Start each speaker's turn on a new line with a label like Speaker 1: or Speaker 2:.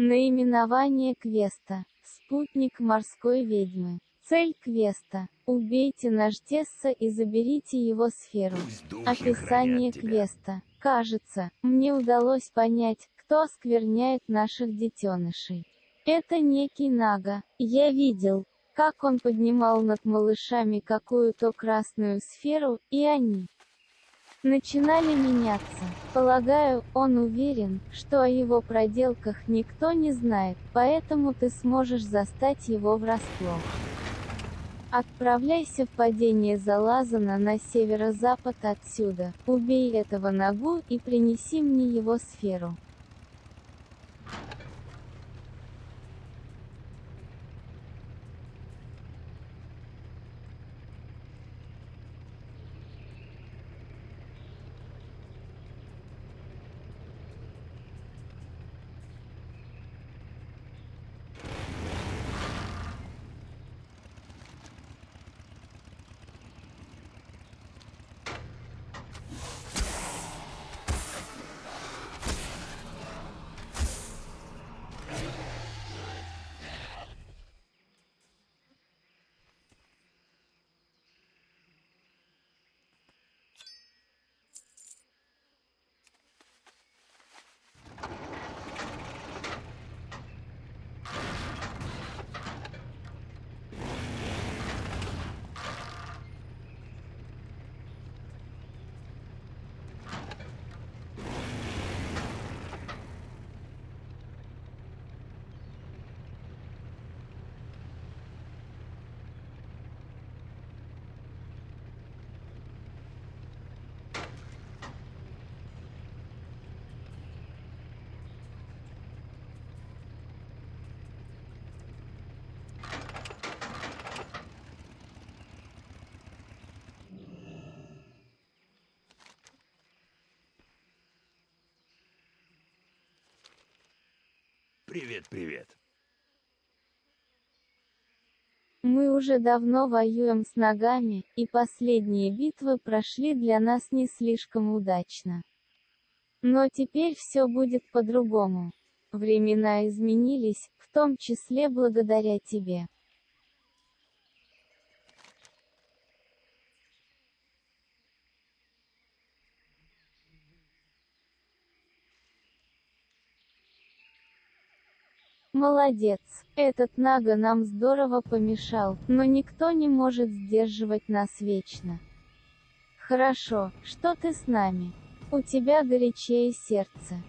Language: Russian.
Speaker 1: Наименование квеста. Спутник морской ведьмы. Цель квеста. Убейте Нажтесса и заберите его сферу. Описание квеста. Кажется, мне удалось понять, кто оскверняет наших детенышей. Это некий Нага. Я видел, как он поднимал над малышами какую-то красную сферу, и они начинали меняться. Полагаю, он уверен, что о его проделках никто не знает, поэтому ты сможешь застать его врасплох. Отправляйся в падение Залазана на северо-запад отсюда, убей этого ногу и принеси мне его сферу.
Speaker 2: Привет, привет.
Speaker 1: Мы уже давно воюем с ногами, и последние битвы прошли для нас не слишком удачно. Но теперь все будет по-другому. Времена изменились, в том числе благодаря тебе. Молодец. Этот Нага нам здорово помешал, но никто не может сдерживать нас вечно. Хорошо, что ты с нами. У тебя горячее сердце.